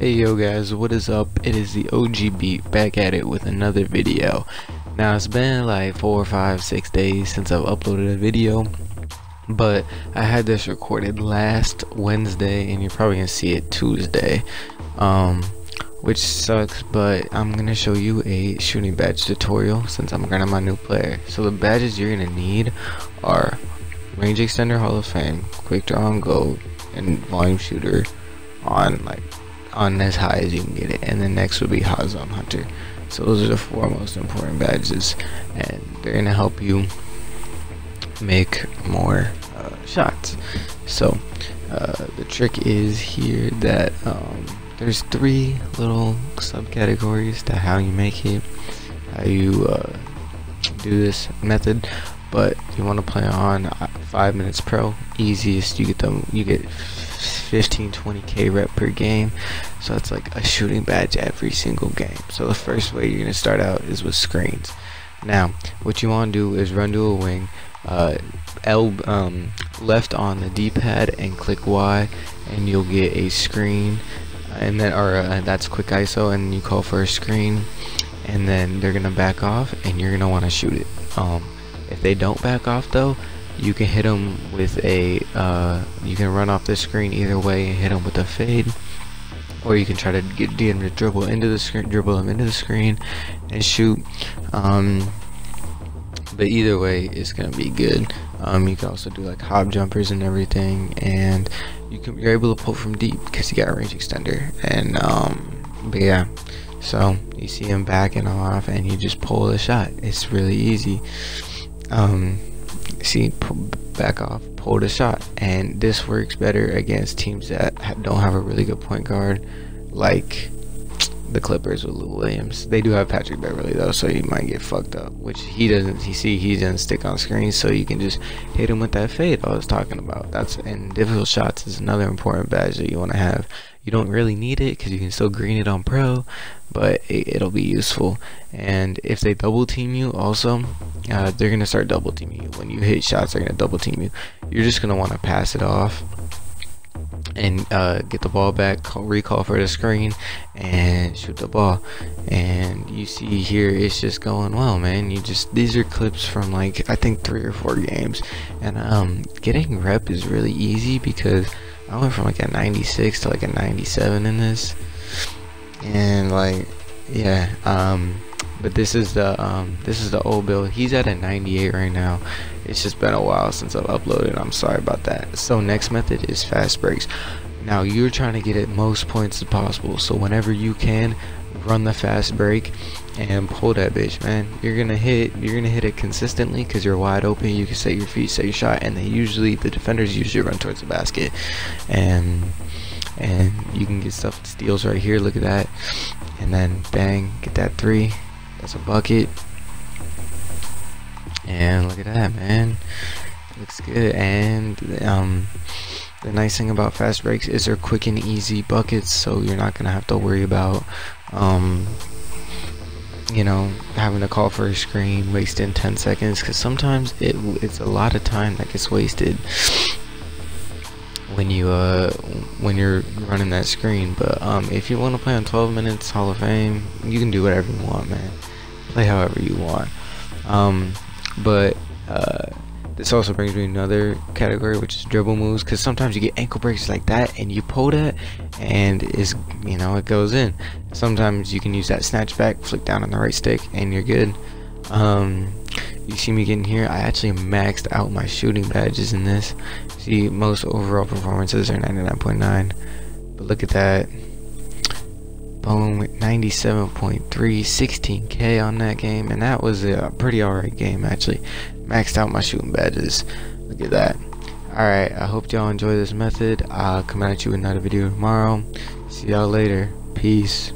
Hey yo guys, what is up? It is the OG Beat back at it with another video. Now it's been like four, five, six days since I've uploaded a video, but I had this recorded last Wednesday, and you're probably gonna see it Tuesday, um, which sucks. But I'm gonna show you a shooting badge tutorial since I'm gonna my new player. So the badges you're gonna need are Range Extender Hall of Fame, Quick Draw on Gold, and Volume Shooter on like on as high as you can get it and then next would be hot zone hunter. So those are the four most important badges and they're gonna help you make more uh, shots. So uh, the trick is here that um, there's three little subcategories to how you make it how you uh, do this method but you want to play on uh, five minutes pro easiest you get them you get 15 20k rep per game. So it's like a shooting badge every single game. So the first way you're gonna start out is with screens. Now what you want to do is run to a wing uh, L um, left on the d-pad and click Y and you'll get a screen and then or uh, that's quick ISO and you call for a screen and then they're gonna back off and you're gonna want to shoot it. Um, if they don't back off though you can hit them with a uh, you can run off the screen either way and hit them with a fade. Or you can try to get them to dribble into the screen dribble them into the screen and shoot. Um, but either way it's gonna be good. Um, you can also do like hop jumpers and everything. And you can you're able to pull from deep because you got a range extender. And um, but yeah. So you see him backing off and you just pull the shot. It's really easy um, see back off pull the shot and this works better against teams that don't have a really good point guard like the Clippers with Lou Williams. They do have Patrick Beverley though, so you might get fucked up. Which he doesn't. He see he doesn't stick on screen, so you can just hit him with that fade I was talking about. That's and difficult shots is another important badge that you want to have. You don't really need it because you can still green it on pro, but it, will be useful. And if they double team you, also, uh, they're gonna start double teaming you. When you hit shots, they're gonna double team you. You're just gonna want to pass it off and uh, get the ball back, call, recall for the screen, and shoot the ball. And you see here, it's just going well, man. You just these are clips from like I think three or four games, and um, getting rep is really easy because I went from like a 96 to like a 97 in this, and like yeah, um but this is the um, this is the old build he's at a 98 right now. It's just been a while since I've uploaded. I'm sorry about that. So next method is fast breaks. Now you're trying to get at most points as possible. So whenever you can run the fast break and pull that bitch man. You're gonna hit you're gonna hit it consistently because you're wide open. You can set your feet set your shot and they usually the defenders usually run towards the basket. And and you can get stuff steals right here. Look at that. And then bang get that three that's a bucket. And look at that, man. Looks good. And um, the nice thing about fast breaks is they're quick and easy buckets, so you're not gonna have to worry about um, you know having to call for a screen, wasting 10 seconds. Because sometimes it it's a lot of time that gets wasted when you uh when you're running that screen but um if you want to play on 12 minutes hall of fame you can do whatever you want man. Play however you want. Um but uh this also brings me another category which is dribble moves because sometimes you get ankle breaks like that and you pull that and is you know it goes in. Sometimes you can use that snatch back flick down on the right stick and you're good. Um you see me getting here? I actually maxed out my shooting badges in this. See most overall performances are 99.9 but look at that. Boom 97.3 16k on that game and that was a pretty alright game actually. Maxed out my shooting badges. Look at that. Alright I hope y'all enjoy this method. I'll come at you with another video tomorrow. See y'all later. Peace